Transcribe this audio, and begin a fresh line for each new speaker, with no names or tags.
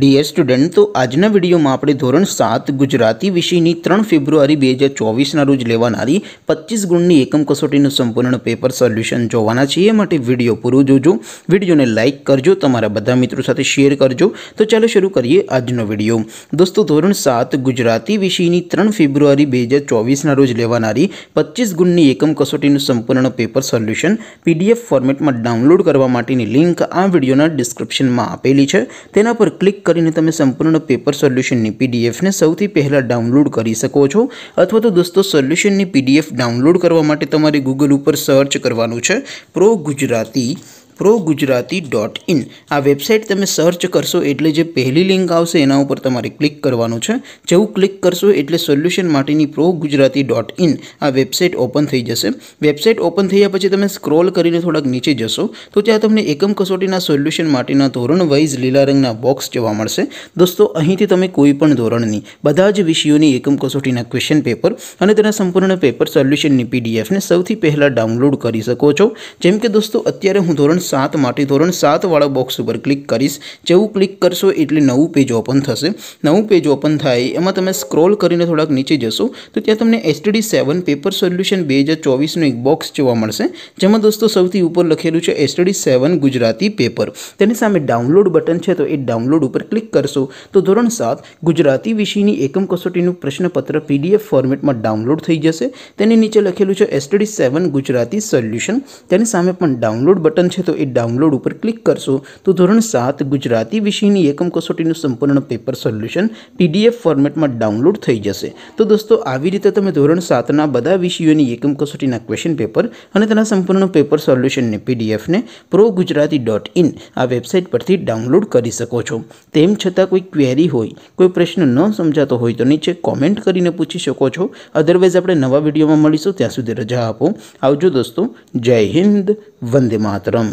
dear student તો આજના વિડીયોમાં આપણે ધોરણ સાત ગુજરાતી વિષયની ત્રણ ફેબ્રુઆરી બે હજાર ચોવીસના રોજ લેવાનારી પચીસ ગુણની એકમ કસોટીનું સંપૂર્ણ પેપર સોલ્યુશન જોવાના છીએ એ માટે વિડીયો પૂરો જોજો વિડીયોને લાઇક કરજો તમારા બધા મિત્રો સાથે શેર કરજો તો ચાલો શરૂ કરીએ આજનો વિડીયો દોસ્તો ધોરણ સાત ગુજરાતી વિષયની ત્રણ ફેબ્રુઆરી બે હજાર ચોવીસના રોજ લેવાનારી પચીસ ગુણની એકમ કસોટીનું સંપૂર્ણ પેપર સોલ્યુશન પીડીએફ ફોર્મેટમાં ડાઉનલોડ કરવા માટેની લિંક આ વિડીયોના ડિસ્ક્રિપ્શનમાં આપેલી છે તેના પર ક્લિક કરીને તમે સંપૂર્ણ પેપર સોલ્યુશનની પીડીએફ ને સૌથી પહેલા ડાઉનલોડ કરી શકો છો અથવા તો દોસ્તો સોલ્યુશનની પીડીએફ ડાઉનલોડ કરવા માટે તમારે Google ઉપર સર્ચ કરવાનું છે pro Gujarati pro Gujarati dot in આ વેબસાઇટ તમે સર્ચ કરશો એટલે જે પહેલી લિંક આવશે એના ઉપર તમારે ક્લિક કરવાનું છે જેવું ક્લિક કરશો એટલે સોલ્યુશન માટેની પ્રો ગુજરાતી ડોટ ઇન આ વેબસાઇટ ઓપન થઈ જશે વેબસાઇટ ઓપન થયા પછી તમે સ્ક્રોલ કરીને થોડાક નીચે જશો તો ત્યાં તમને એકમ કસોટીના સોલ્યુશન માટેના ધોરણ વાઇઝ લીલા રંગના બોક્સ જોવા મળશે દોસ્તો અહીંથી તમે કોઈ પણ ધોરણની બધા જ વિષયોની એકમ કસોટીના ક્વેશ્ચન પેપર અને તેના સંપૂર્ણ પેપર સોલ્યુશનની પીડીએફને સૌથી પહેલાં ડાઉનલોડ કરી શકો છો જેમ કે દોસ્તો અત્યારે હું ધોરણ 7 માટી ધોરણ 7 વાળો બોક્સ ઉપર ક્લિક કરશો જેવું ક્લિક કરશો એટલે નવું પેજ ઓપન થશે નવું પેજ ઓપન થાય એમાં તમે સ્ક્રોલ કરીને થોડક નીચે જશો તો ત્યાં તમને STD 7 પેપર સોલ્યુશન 2024 નો એક બોક્સ જોવા મળશે જેમ દોસ્તો સૌથી ઉપર લખેલું છે STD 7 ગુજરાતી પેપર તેની સામે ડાઉનલોડ બટન છે તો એ ડાઉનલોડ ઉપર ક્લિક કરશો તો ધોરણ 7 ગુજરાતી વિષયની એકમ કસોટીનું પ્રશ્નપત્ર PDF ફોર્મેટમાં ડાઉનલોડ થઈ જશે તેની નીચે લખેલું છે STD 7 ગુજરાતી સોલ્યુશન તેની સામે પણ ડાઉનલોડ બટન છે ઈ ડાઉનલોડ ઉપર ક્લિક કરશો તો ધોરણ 7 ગુજરાતી વિષયની એકમ કસોટીનું સંપૂર્ણ પેપર સોલ્યુશન પીડીએફ ફોર્મેટમાં ડાઉનલોડ થઈ જશે તો દોસ્તો આવી રીતે તમે ધોરણ 7 ના બધા વિષયોની એકમ કસોટીના ક્વેશ્ચન પેપર અને તેના સંપૂર્ણ પેપર સોલ્યુશન ને પીડીએફ ને progujarati.in આ વેબસાઈટ પરથી ડાઉનલોડ કરી શકો છો તેમ છતાં કોઈ ક્વેરી હોય કોઈ પ્રશ્ન ન સમજાતો હોય તો નીચે કમેન્ટ કરીને પૂછી શકો છો અધરવેઝ આપણે નવા વિડિયોમાં મળીશું ત્યાં સુધી રજા આપો આવજો દોસ્તો જય હિન્દ વંદે માતરમ